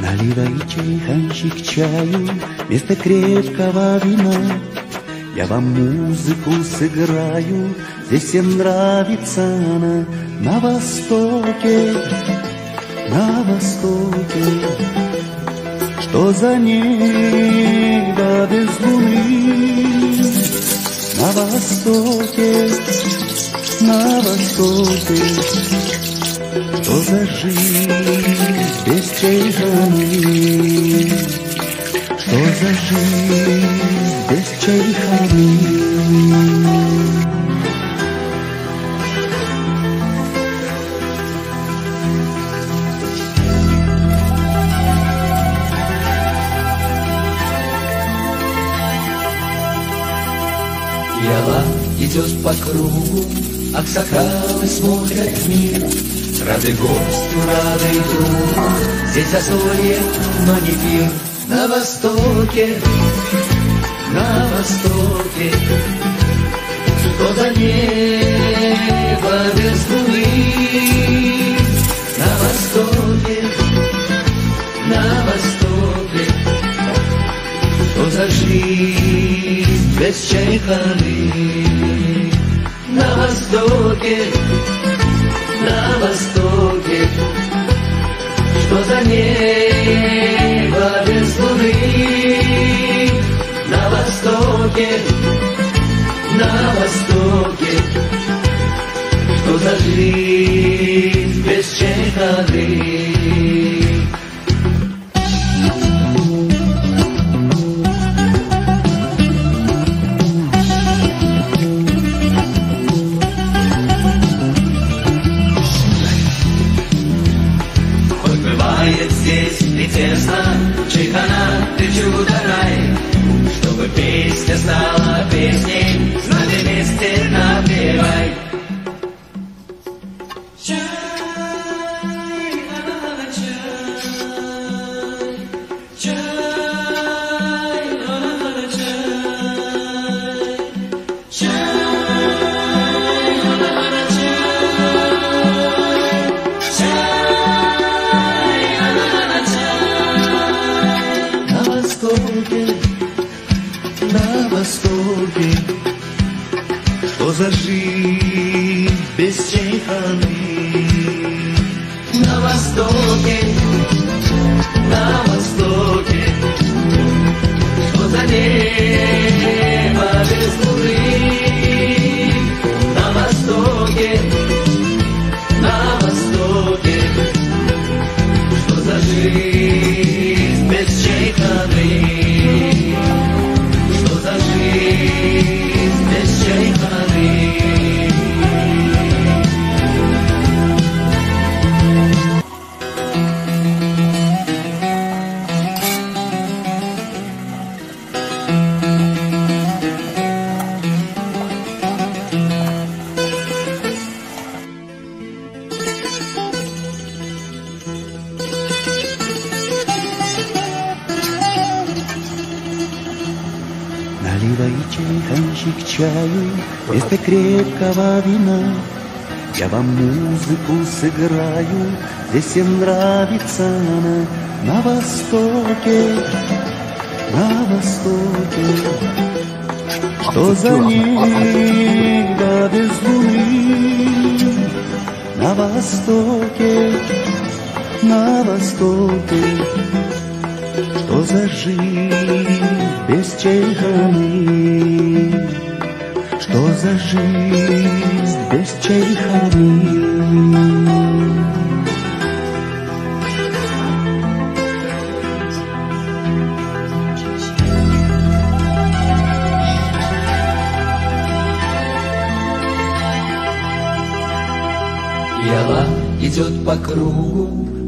Наливайте, ханчик, чаю вместо крепкого вина. Я вам музыку сыграю, здесь всем нравится она. На востоке, на востоке, что за небо без луны. На востоке, на востоке, что за жизнь без чайханы? Что за жизнь Яла идет по кругу, Аксакалы смотрят в мир. Рады гостю, рады другу, Здесь застолье, но не пир. На востоке, на востоке, Что за небо без луны. На востоке, на востоке, Что за жизнь без чайханы. На востоке, на востоке, что за небо без луны. На востоке, на востоке, что за жизнь без чайханы. Песня стала песней, Знали вместе напевай. На востоке, на востоке, что за жизнь без чайханы? На востоке, на востоке, Что за небо без луны. На востоке, на востоке, Что за жизнь Наливайте, ханчик, чаю вместо крепкого вина. Я вам музыку сыграю, здесь всем нравится она. На востоке, на востоке, что за небо без луны. На востоке, на востоке, что за жизнь без чайханы? Что за жизнь без чайханы? Яла идет по кругу,